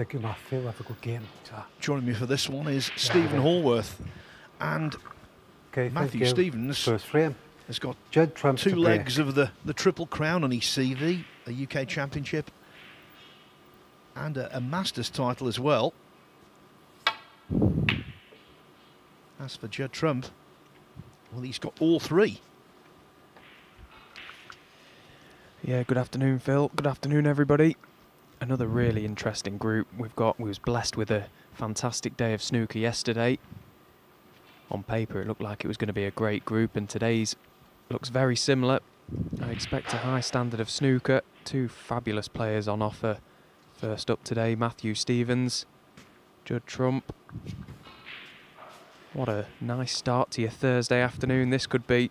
Thank you, Matthew. Have a good game. Joining me for this one is Stephen Hallworth. And Okay, Matthew. Stevens First frame. has got Judd two to break. legs of the, the Triple Crown on his CV, a UK Championship, and a, a Masters title as well. As for Judd Trump, well, he's got all three. Yeah, good afternoon, Phil. Good afternoon, everybody. Another really interesting group we've got. We was blessed with a fantastic day of snooker yesterday. On paper, it looked like it was going to be a great group, and today's looks very similar. I expect a high standard of snooker. Two fabulous players on offer. First up today, Matthew Stevens, Judd Trump. What a nice start to your Thursday afternoon this could be.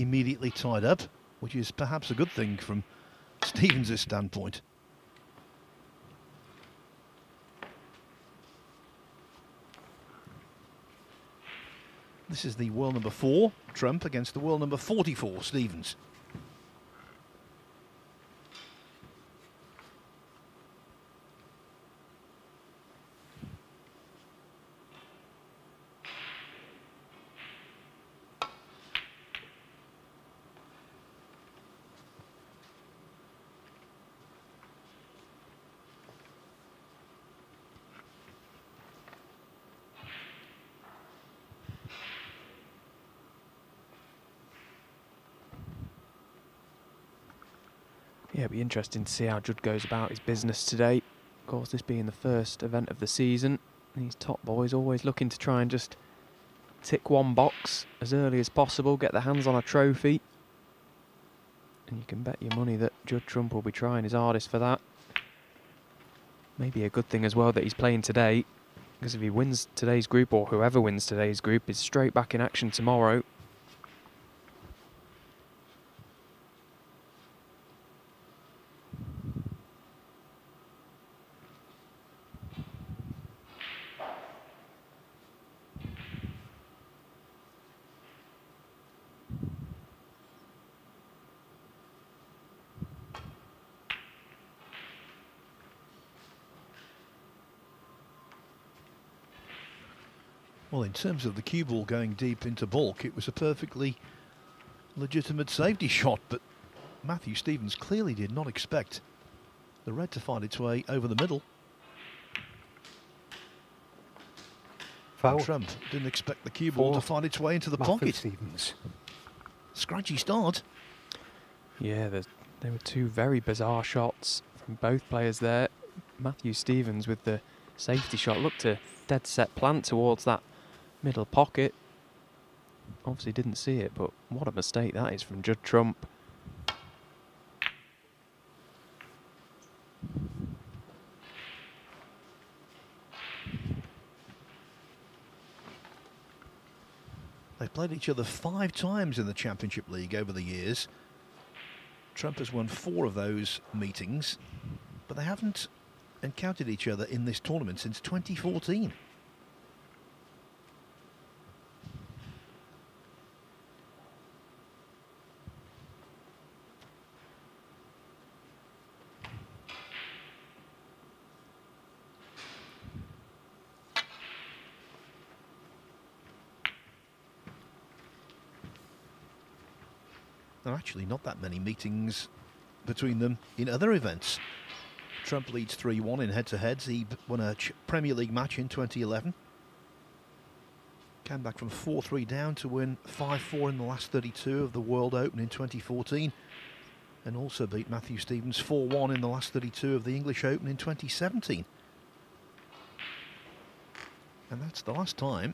Immediately tied up, which is perhaps a good thing from Stevens' standpoint. This is the world number four, Trump, against the world number 44, Stevens. Yeah, it'll be interesting to see how Judd goes about his business today. Of course, this being the first event of the season, these top boys always looking to try and just tick one box as early as possible, get their hands on a trophy. And you can bet your money that Judd Trump will be trying his hardest for that. Maybe a good thing as well that he's playing today, because if he wins today's group, or whoever wins today's group, is straight back in action tomorrow. Well, in terms of the cue ball going deep into baulk, it was a perfectly legitimate safety shot, but Matthew Stevens clearly did not expect the red to find its way over the middle. Foul. Trump didn't expect the cue ball to find its way into the Matthew pocket. Stevens. Scratchy start. Yeah, there's, there were two very bizarre shots from both players there. Matthew Stevens with the safety shot looked a dead set plant towards that middle pocket. Obviously didn't see it, but what a mistake that is from Judd Trump. They've played each other five times in the Championship League over the years. Trump has won four of those meetings, but they haven't encountered each other in this tournament since 2014. Actually not that many meetings between them in other events. Trump leads 3 1 in head to heads. He won a Premier League match in 2011. Came back from 4 3 down to win 5 4 in the last 32 of the World Open in 2014. And also beat Matthew Stevens 4 1 in the last 32 of the English Open in 2017. And that's the last time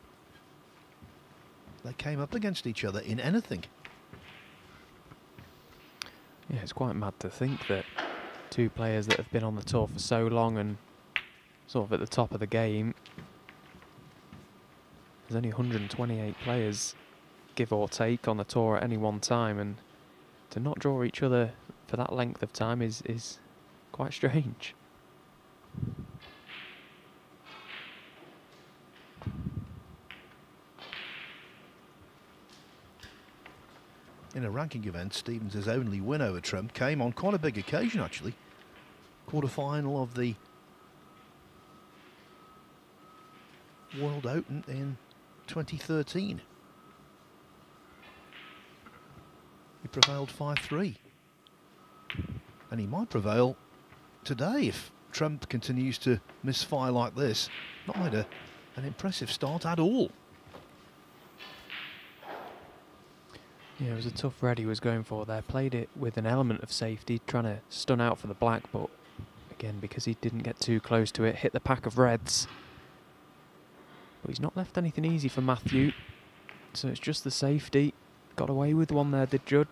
they came up against each other in anything. Yeah, it's quite mad to think that two players that have been on the tour for so long and sort of at the top of the game There's only 128 players, give or take, on the tour at any one time, and to not draw each other for that length of time is is quite strange. In a ranking event, Stevens' only win over Trump came on quite a big occasion, actually. Quarter final of the World Open in 2013. He prevailed 5 3. And he might prevail today if Trump continues to misfire like this. Not made a, an impressive start at all. Yeah, it was a tough red he was going for there. Played it with an element of safety, trying to stun out for the black, but again, because he didn't get too close to it, hit the pack of reds. But he's not left anything easy for Matthew, so it's just the safety. Got away with one there, did Judd.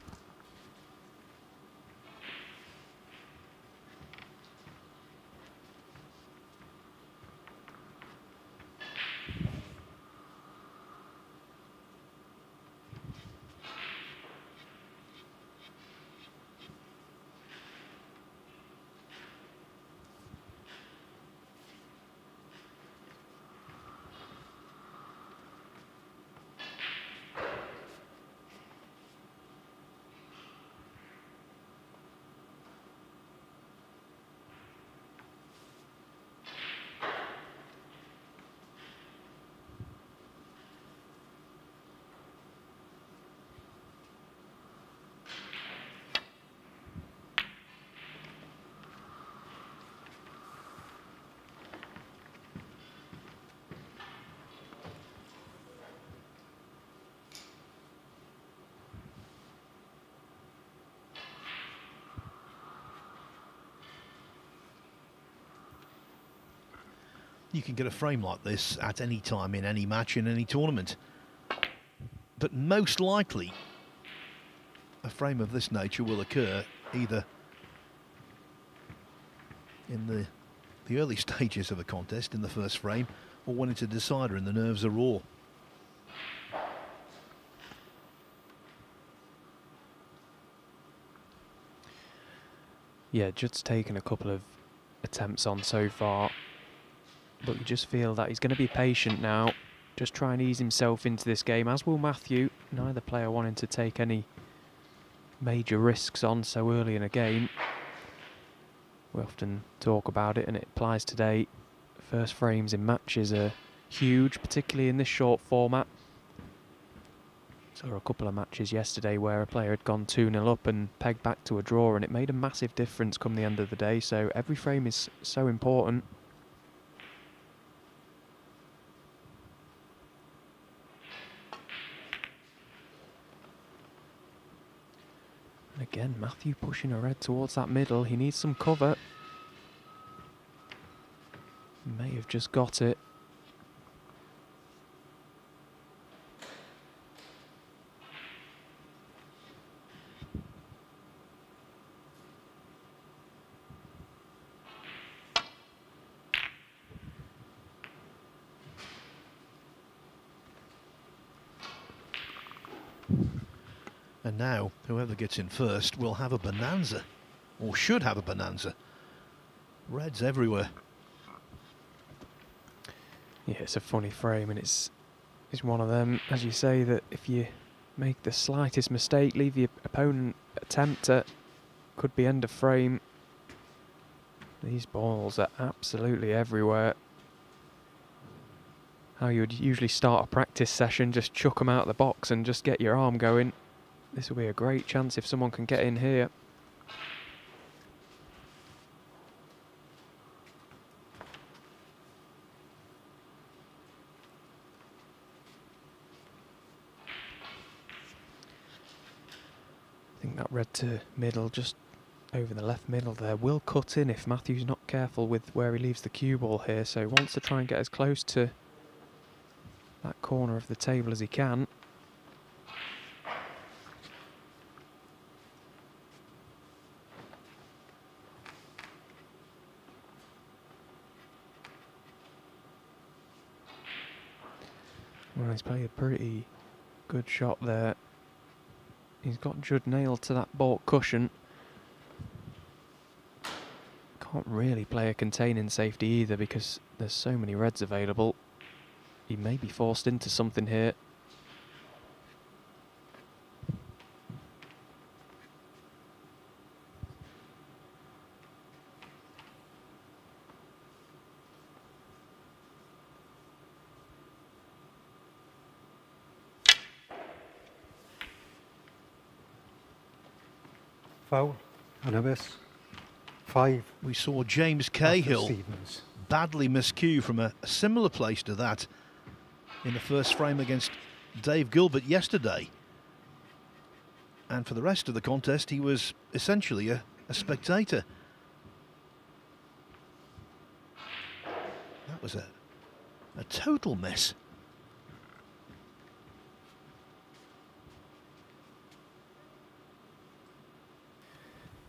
You can get a frame like this at any time in any match in any tournament. But most likely, a frame of this nature will occur either in the the early stages of a contest in the first frame or when it's a decider and the nerves are raw. Yeah, Judd's taken a couple of attempts on so far, but you just feel that he's going to be patient now, just try and ease himself into this game, as will Matthew. Neither player wanting to take any major risks on so early in a game. We often talk about it, and it applies today. First frames in matches are huge, particularly in this short format. Saw a couple of matches yesterday where a player had gone 2 0 up and pegged back to a draw, and it made a massive difference come the end of the day. So every frame is so important. And again, Matthew pushing a red towards that middle. He needs some cover. May have just got it. And now, in first will have a bonanza, or should have a bonanza. Reds everywhere. Yeah, it's a funny frame, and it's it's one of them, as you say, that if you make the slightest mistake, leave your opponent attempt at, could be end of frame. These balls are absolutely everywhere. How you would usually start a practice session, just chuck them out of the box and just get your arm going. This will be a great chance if someone can get in here. I think that red to middle, just over the left middle there, will cut in if Matthew's not careful with where he leaves the cue ball here. So wants to try and get as close to that corner of the table as he can. Well, he's played a pretty good shot there. He's got Judd nailed to that baulk cushion. Can't really play a containing safety either because there's so many reds available. He may be forced into something here. Miss. Five. We saw James Cahill badly miscue from a, a similar place to that in the first frame against Dave Gilbert yesterday. And for the rest of the contest, he was essentially a, a spectator. That was a, a total mess.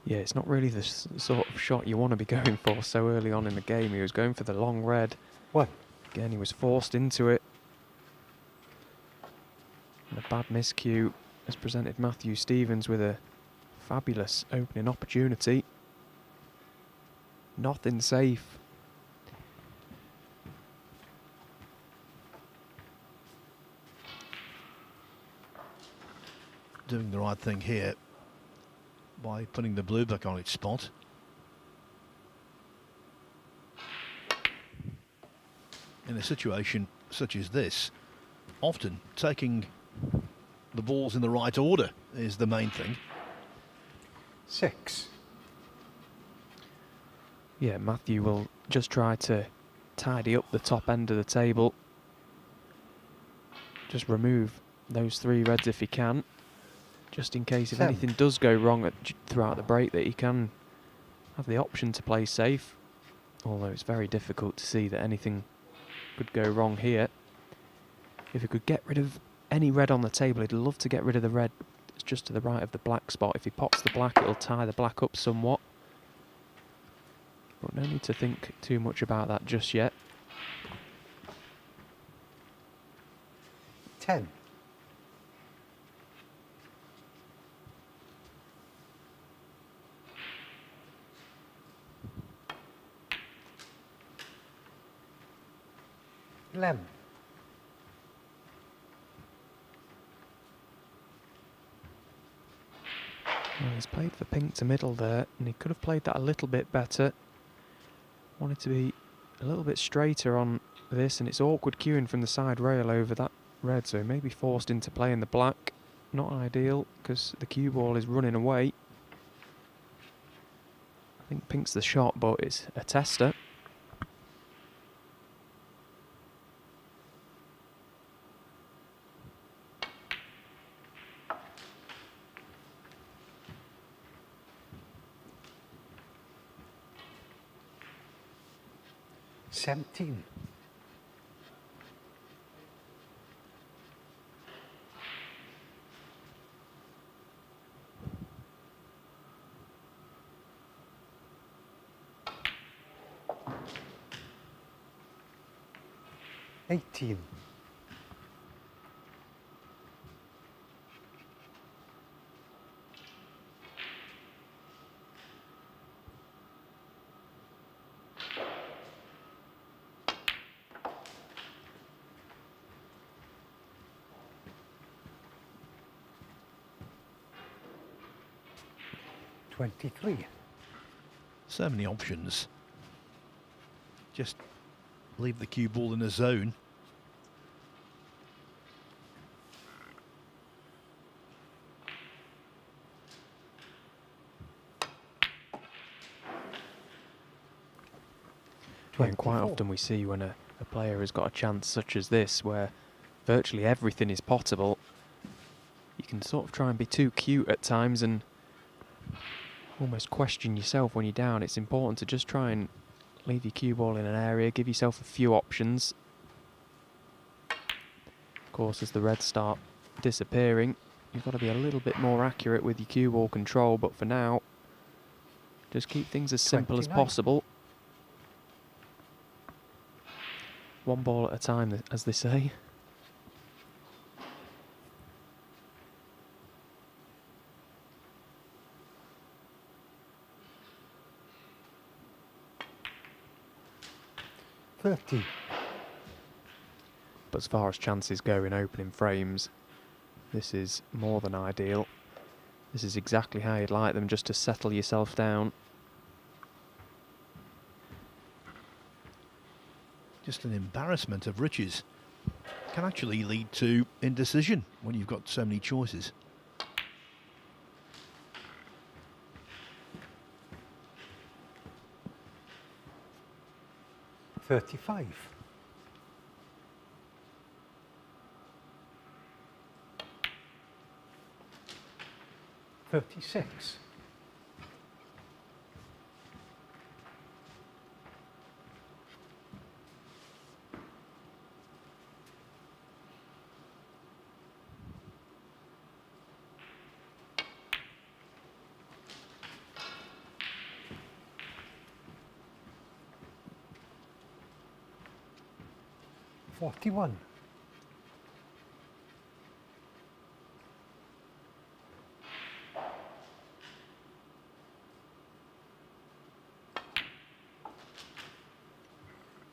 Yeah, it's not really the s- sort of shot you want to be going for so early on in the game. He was going for the long red. One. Again, he was forced into it. And a bad miscue has presented Matthew Stevens with a fabulous opening opportunity. Nothing safe. Doing the right thing here by putting the blue back on its spot. In a situation such as this, often taking the balls in the right order is the main thing. Six. Yeah, Matthew will just try to tidy up the top end of the table. Just remove those three reds if he can just in case if Temp. anything does go wrong at, throughout the break that he can have the option to play safe. Although it's very difficult to see that anything could go wrong here. If he could get rid of any red on the table, he'd love to get rid of the red that's just to the right of the black spot. If he pots the black, it'll tie the black up somewhat. But no need to think too much about that just yet. 10. Lem. Well, he's played for pink to middle there, and he could have played that a little bit better. Wanted to be a little bit straighter on this, and it's awkward queuing from the side rail over that red, so he may be forced into playing the black. Not ideal, because the cue ball is running away. I think pink's the shot, but it's a tester. 18. Twenty-three. So many options. Just leave the cue ball in a zone. And quite often we see when a, a player has got a chance such as this, where virtually everything is potable, you can sort of try and be too cute at times and almost question yourself when you're down. It's important to just try and leave your cue ball in an area, give yourself a few options. Of course, as the reds start disappearing, you've got to be a little bit more accurate with your cue ball control, but for now, just keep things as simple as possible. One ball at a time, as they say. 30. But as far as chances go in opening frames, this is more than ideal. This is exactly how you'd like them, just to settle yourself down. Just an embarrassment of riches. Can actually lead to indecision when you've got so many choices. Thirty-five. Thirty-six. Forty-one.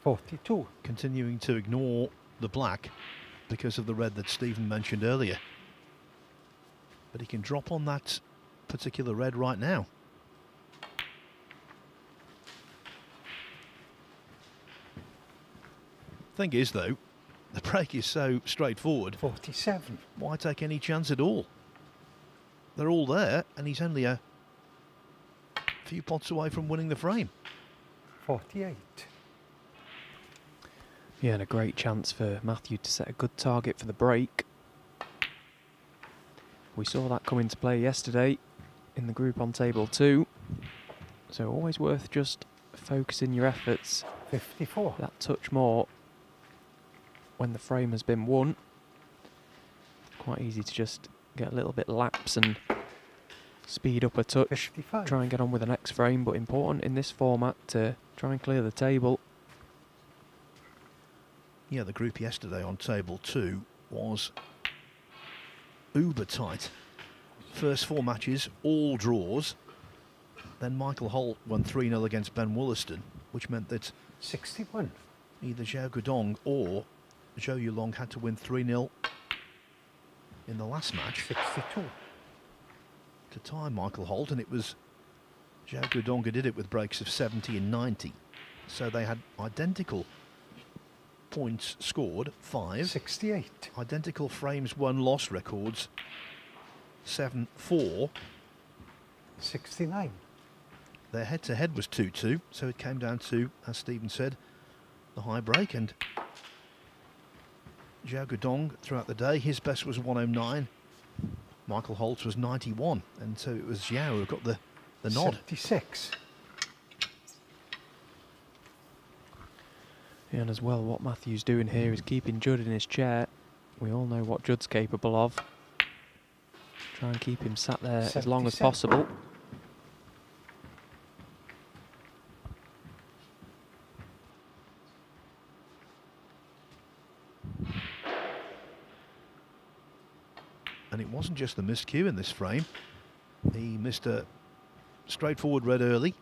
Forty-two. Continuing to ignore the black because of the red that Stephen mentioned earlier. But he can drop on that particular red right now. Thing is, though, the break is so straightforward. Forty-seven. Why take any chance at all? They're all there, and he's only a few pots away from winning the frame. Forty-eight. Yeah, and a great chance for Matthew to set a good target for the break. We saw that come into play yesterday in the group on table two. So always worth just focusing your efforts Fifty-four. that touch more when the frame has been won. Quite easy to just get a little bit lapse and speed up a touch. Fifty-five. Try and get on with the next frame, but important in this format to try and clear the table. Yeah, the group yesterday on table two was uber tight. First four matches, all draws. Then Michael Holt won 3 0 against Ben Woollaston, which meant that Sixty-one. either Zhao Gudong or Zhou Yuelong had to win 3 0 in the last match to tie Michael Holt, and it was Gudong who did it with breaks of 70 and 90. So they had identical points scored, five. Sixty-eight. identical frames won loss records 7 4 Sixty-nine. their head to head was 2 2 so it came down to as Stephen said the high break and Zhao Gudong throughout the day his best was 109 Michael Holt's was 91 and so it was Zhao who got the, the nod Seventy-six. Yeah, and as well, what Matthew's doing here is keeping Judd in his chair. We all know what Judd's capable of. Try and keep him sat there as long as possible. Wasn't just the missed cue in this frame he missed a straightforward red early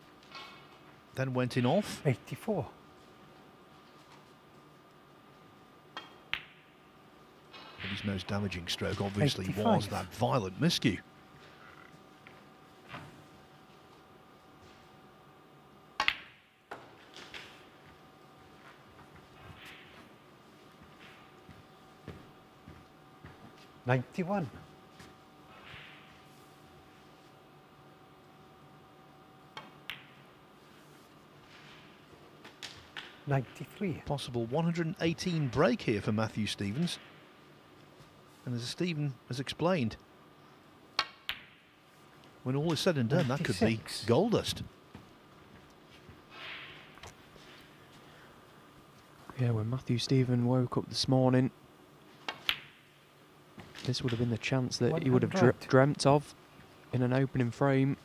then went in off Eighty-four. But his most damaging stroke obviously was that violent miscue. Ninety-one. Ninety-three. Possible 118 break here for Matthew Stevens. And as Stephen has explained, when all is said and done, that could be gold dust. Yeah, when Matthew Stephen woke up this morning, this would have been the chance that he would have dre- dreamt of in an opening frame.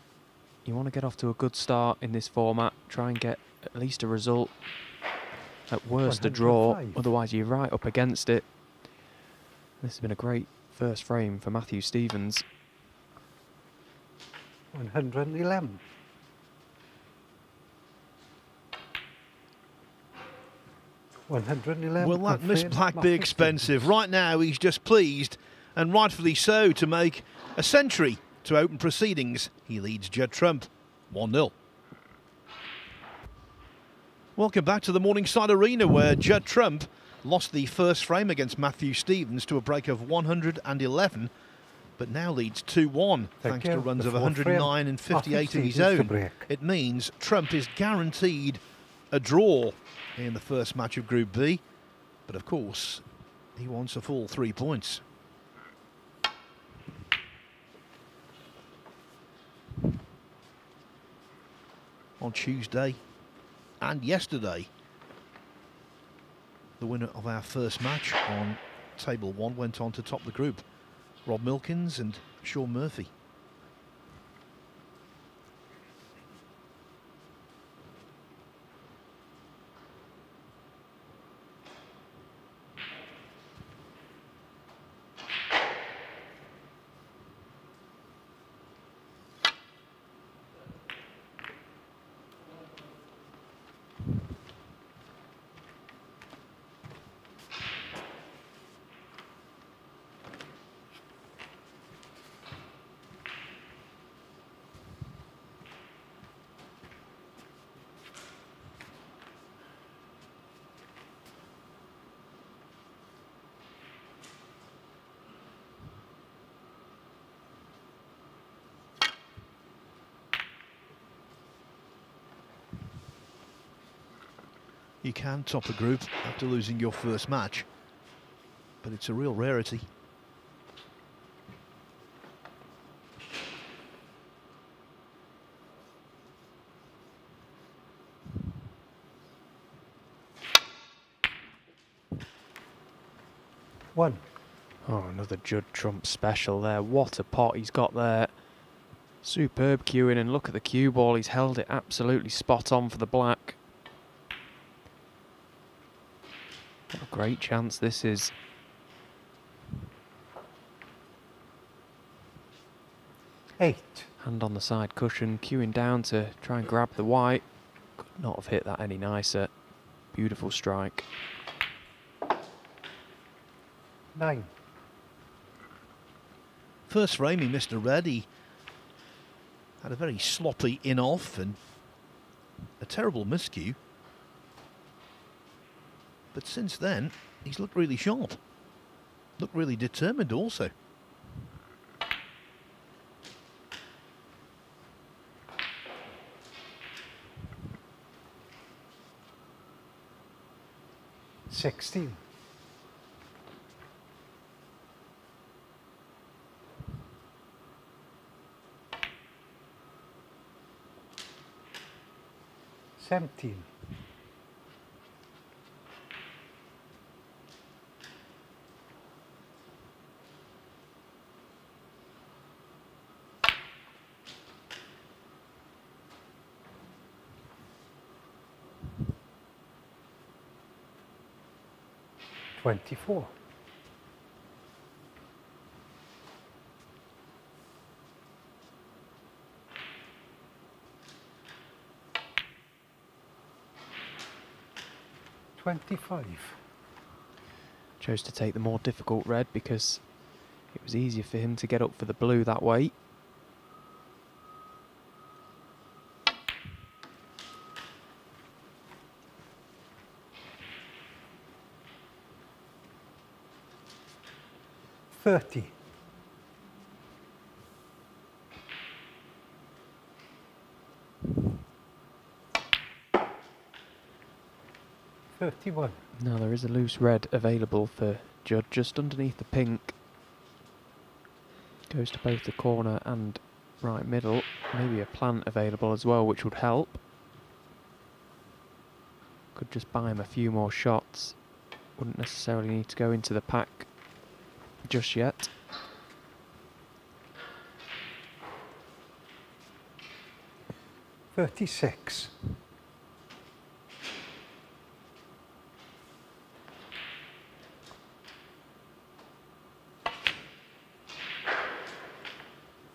You want to get off to a good start in this format, try and get at least a result. At worst, a draw, otherwise, you're right up against it. This has been a great first frame for Matthew Stevens. One hundred and eleven. 111. Will that Miss Black be expensive? Right now, he's just pleased, and rightfully so, to make a century to open proceedings. He leads Judd Trump 1 0. Welcome back to the Morningside Arena, where Judd Trump lost the first frame against Matthew Stevens to a break of 111, but now leads 2 1 thanks to runs of 109 and 58 of his Matthew Stevens to own. It means Trump is guaranteed a draw in the first match of Group B. But of course, he wants a full three points. On Tuesday and yesterday, the winner of our first match on table one went on to top the group. Rob Milkins and Shaun Murphy. You can top a group after losing your first match, but it's a real rarity. One. Oh, another Judd Trump special there. What a pot he's got there. Superb cueing, and look at the cue ball. He's held it absolutely spot on for the black. What a great chance this is. Eight. Hand on the side cushion, cueing down to try and grab the white. Could not have hit that any nicer. Beautiful strike. Nine. First frame, he missed a red. He had a very sloppy in off and a terrible miscue. But since then, he's looked really sharp. Looked really determined also. Sixteen. Seventeen. Twenty-four. Twenty-five. Chose to take the more difficult red because it was easier for him to get up for the blue that way. 51. Now there is a loose red available for Judd just underneath the pink. Goes to both the corner and right middle. Maybe a plant available as well, which would help. Could just buy him a few more shots. Wouldn't necessarily need to go into the pack just yet. Thirty-six.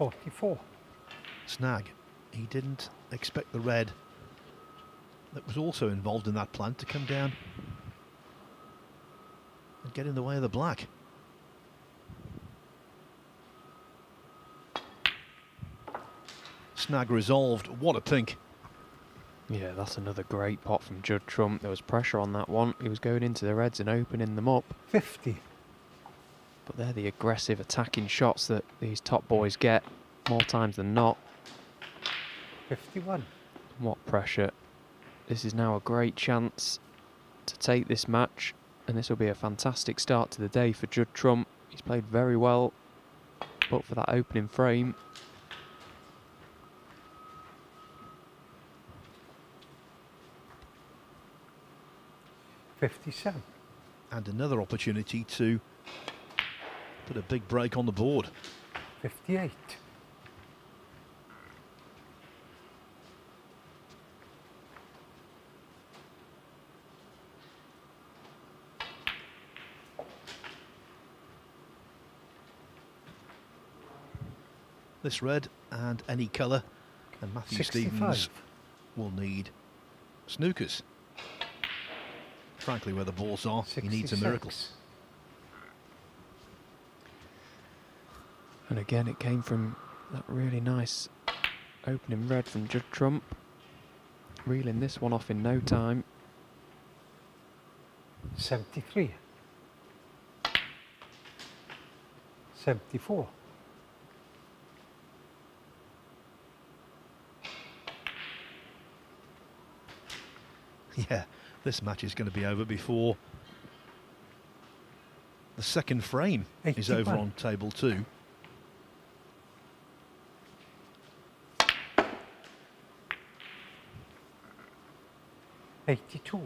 44. Snag. He didn't expect the red that was also involved in that plant to come down and get in the way of the black. Snag resolved. What a pink. Yeah, that's another great pot from Judd Trump. There was pressure on that one. He was going into the reds and opening them up. 50. But they're the aggressive attacking shots that these top boys get more times than not. Fifty-one. What pressure. This is now a great chance to take this match, and this will be a fantastic start to the day for Judd Trump. He's played very well, but for that opening frame, Fifty-seven. And another opportunity to put a big break on the board. Fifty-eight. This red and any colour. And Matthew Stevens will need snookers. Frankly, where the balls are, he needs a miracle. And again it came from that really nice opening red from Judd Trump. Reeling this one off in no time. 73. 74. Yeah, this match is going to be over before the second frame is over on table two. Eighty-two.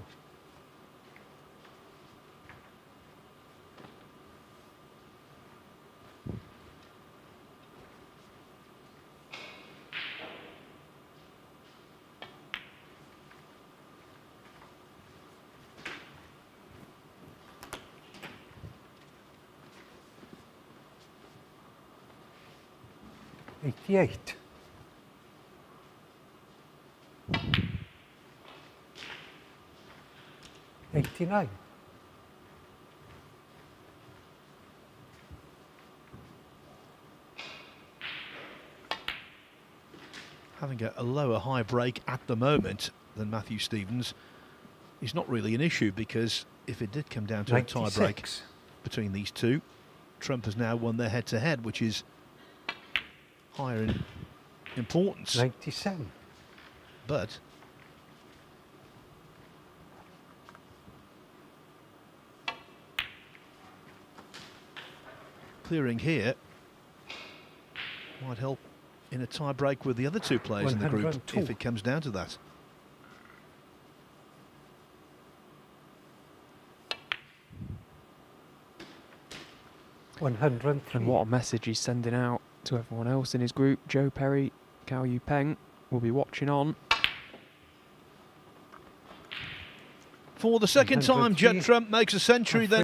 Eighty-eight. Having a, a lower high break at the moment than Matthew Stevens is not really an issue because if it did come down to a tie break between these two, Trump has now won their head to head, which is higher in importance. 97. But clearing here might help in a tie break with the other two players in the group if it comes down to that. One hundred and three. And what a message he's sending out to everyone else in his group. Joe Perry, Cao Yupeng will be watching on. For the second time, 103. Judd Trump makes a century. Then